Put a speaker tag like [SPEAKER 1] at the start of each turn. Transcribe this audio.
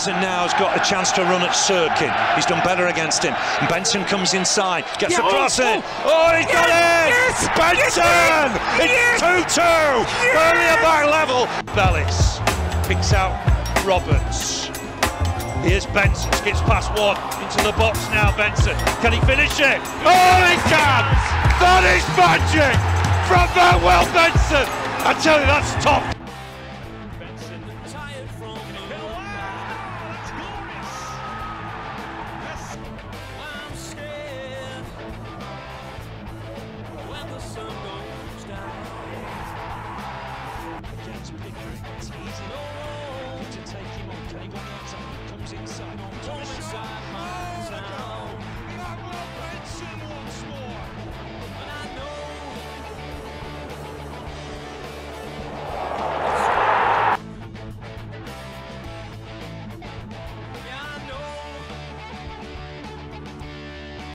[SPEAKER 1] Benson now has got a chance to run at Sirkin. He's done better against him. And Benson comes inside, gets
[SPEAKER 2] Yeah,
[SPEAKER 1] a cross
[SPEAKER 2] oh,
[SPEAKER 1] in. Oh, oh he's got
[SPEAKER 2] Yes,
[SPEAKER 1] it!
[SPEAKER 2] yes,
[SPEAKER 1] Benson!
[SPEAKER 2] yes,
[SPEAKER 1] it's 2 2! Earlier back level. Bellis picks out Roberts. Here's Benson, skips past one into the box now. Benson, can he finish it? Oh, he can! That is magic from Manuel Benson. I tell you, that's top. From That's glorious. I'm scared when the sun goes down. James Pickering, it's easy to take him on. Can inside on